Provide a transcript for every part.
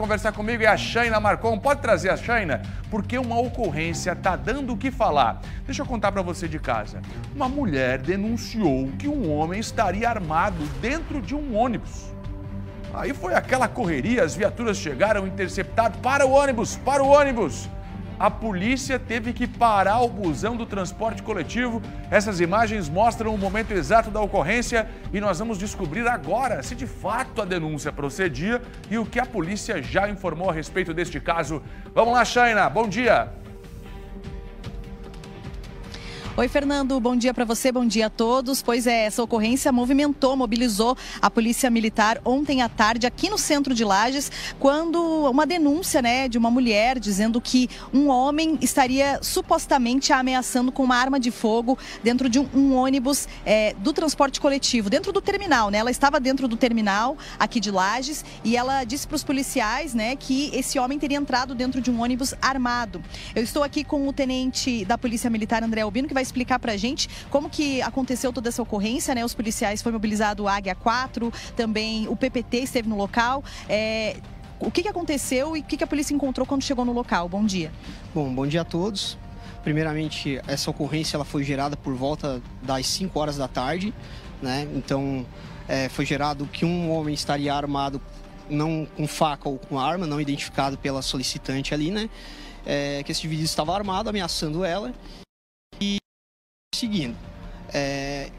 conversar comigo é a Shaina Marcon. Pode trazer a Shaina? Porque uma ocorrência tá dando o que falar. Deixa eu contar para você de casa. Uma mulher denunciou que um homem estaria armado dentro de um ônibus. Aí foi aquela correria, as viaturas chegaram interceptado para o ônibus, para o ônibus a polícia teve que parar o busão do transporte coletivo. Essas imagens mostram o momento exato da ocorrência e nós vamos descobrir agora se de fato a denúncia procedia e o que a polícia já informou a respeito deste caso. Vamos lá, Shaina, bom dia. Oi, Fernando, bom dia para você, bom dia a todos. Pois é, essa ocorrência movimentou, mobilizou a Polícia Militar ontem à tarde aqui no centro de Lages, quando uma denúncia, né, de uma mulher dizendo que um homem estaria supostamente ameaçando com uma arma de fogo dentro de um, um ônibus é, do transporte coletivo, dentro do terminal, né? Ela estava dentro do terminal aqui de Lages e ela disse para os policiais, né, que esse homem teria entrado dentro de um ônibus armado. Eu estou aqui com o tenente da Polícia Militar André Albino que vai explicar para a gente como que aconteceu toda essa ocorrência, né? Os policiais foi mobilizado o Águia 4, também o PPT esteve no local. É, o que, que aconteceu e o que, que a polícia encontrou quando chegou no local? Bom dia. Bom, bom dia a todos. Primeiramente, essa ocorrência ela foi gerada por volta das 5 horas da tarde, né? Então, é, foi gerado que um homem estaria armado não com faca ou com arma, não identificado pela solicitante ali, né? É, que esse indivíduo estava armado, ameaçando ela seguindo. É,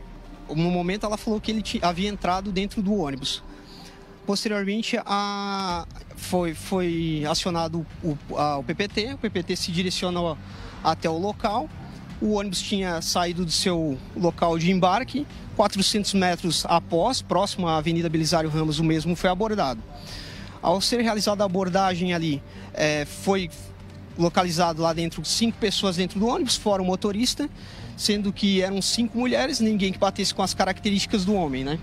no momento ela falou que ele havia entrado dentro do ônibus. Posteriormente, a, foi, foi acionado o, a, o PPT, o PPT se direcionou até o local. O ônibus tinha saído do seu local de embarque, 400 metros após, próximo à Avenida Belisário Ramos, o mesmo foi abordado. Ao ser realizada a abordagem ali, é, foi localizado lá dentro cinco pessoas dentro do ônibus, fora o motorista, sendo que eram cinco mulheres, ninguém que batesse com as características do homem, né?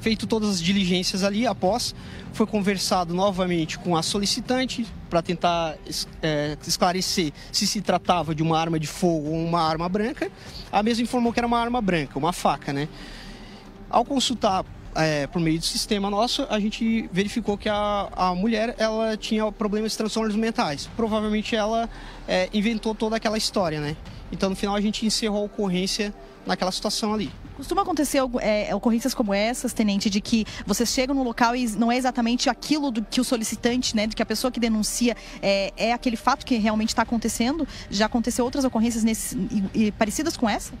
Feito todas as diligências ali, após, foi conversado novamente com a solicitante para tentar é, esclarecer se se tratava de uma arma de fogo ou uma arma branca. A mesma informou que era uma arma branca, uma faca, né? Ao consultar é, por meio do sistema nosso, a gente verificou que a, a mulher ela tinha problemas de transtornos mentais. Provavelmente ela é, inventou toda aquela história, né? Então no final a gente encerrou a ocorrência naquela situação ali. Costuma acontecer é, ocorrências como essas, tenente, de que vocês chegam no local e não é exatamente aquilo do que o solicitante, né, do que a pessoa que denuncia é, é aquele fato que realmente está acontecendo? Já aconteceu outras ocorrências nesse, e, e, parecidas com essa?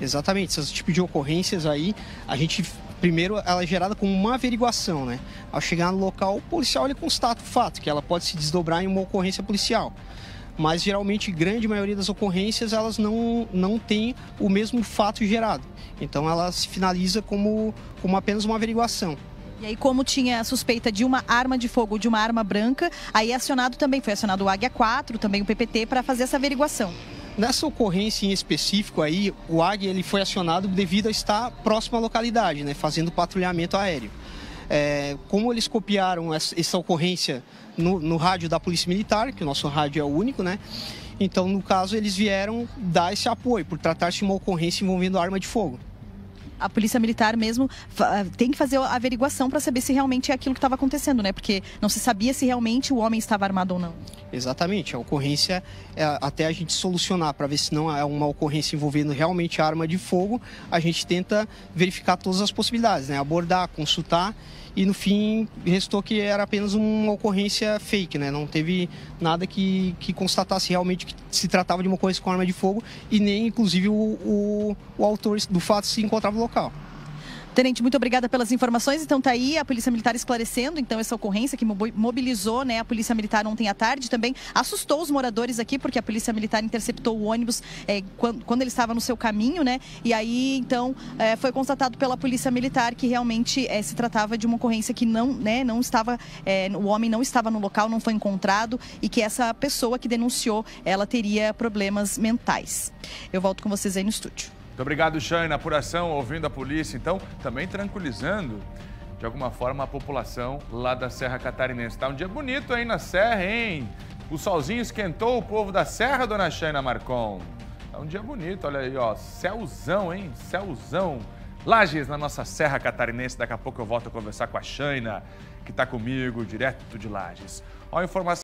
Exatamente, esse tipo de ocorrências aí, a gente primeiro ela é gerada como uma averiguação, né? Ao chegar no local, o policial ele constata o fato que ela pode se desdobrar em uma ocorrência policial mas geralmente grande maioria das ocorrências elas não, não têm o mesmo fato gerado. Então ela se finaliza como, como apenas uma averiguação. E aí, como tinha suspeita de uma arma de fogo, de uma arma branca, aí acionado também, foi acionado o Águia 4, também o PPT, para fazer essa averiguação. Nessa ocorrência em específico aí, o Águia ele foi acionado devido a estar próximo à localidade, né, fazendo patrulhamento aéreo. É, como eles copiaram essa, essa ocorrência no, no rádio da Polícia Militar, que o nosso rádio é o único, né? Então, no caso, eles vieram dar esse apoio por tratar-se de uma ocorrência envolvendo arma de fogo a polícia militar mesmo ah, tem que fazer a averiguação para saber se realmente é aquilo que estava acontecendo, né? Porque não se sabia se realmente o homem estava armado ou não. Exatamente. A ocorrência, é, até a gente solucionar para ver se não é uma ocorrência envolvendo realmente arma de fogo, a gente tenta verificar todas as possibilidades, né? Abordar, consultar e no fim restou que era apenas uma ocorrência fake, né? Não teve nada que, que constatasse realmente que se tratava de uma ocorrência com arma de fogo e nem, inclusive, o, o, o autor do fato se encontrava no local. Tenente, muito obrigada pelas informações. Então tá aí a Polícia Militar esclarecendo então essa ocorrência que mobilizou né, a Polícia Militar ontem à tarde. Também assustou os moradores aqui, porque a Polícia Militar interceptou o ônibus é, quando, quando, ele estava no seu caminho, né? E aí, então, é, foi constatado pela Polícia Militar que realmente é, se tratava de uma ocorrência que não, né, não estava, o homem não estava no local, não foi encontrado e que essa pessoa que denunciou, ela teria problemas mentais. Eu volto com vocês aí no estúdio. Muito obrigado, Shane. Apuração, ouvindo a polícia, então, também tranquilizando de alguma forma a população lá da Serra Catarinense. Tá um dia bonito aí na Serra, hein? O solzinho esquentou o povo da Serra, dona Shaina Marcon. Tá um dia bonito, olha aí, ó. Céuzão, hein? Céuzão. Lages, na nossa Serra Catarinense. Daqui a pouco eu volto a conversar com a Shaina. que está comigo direto de Lages. A informação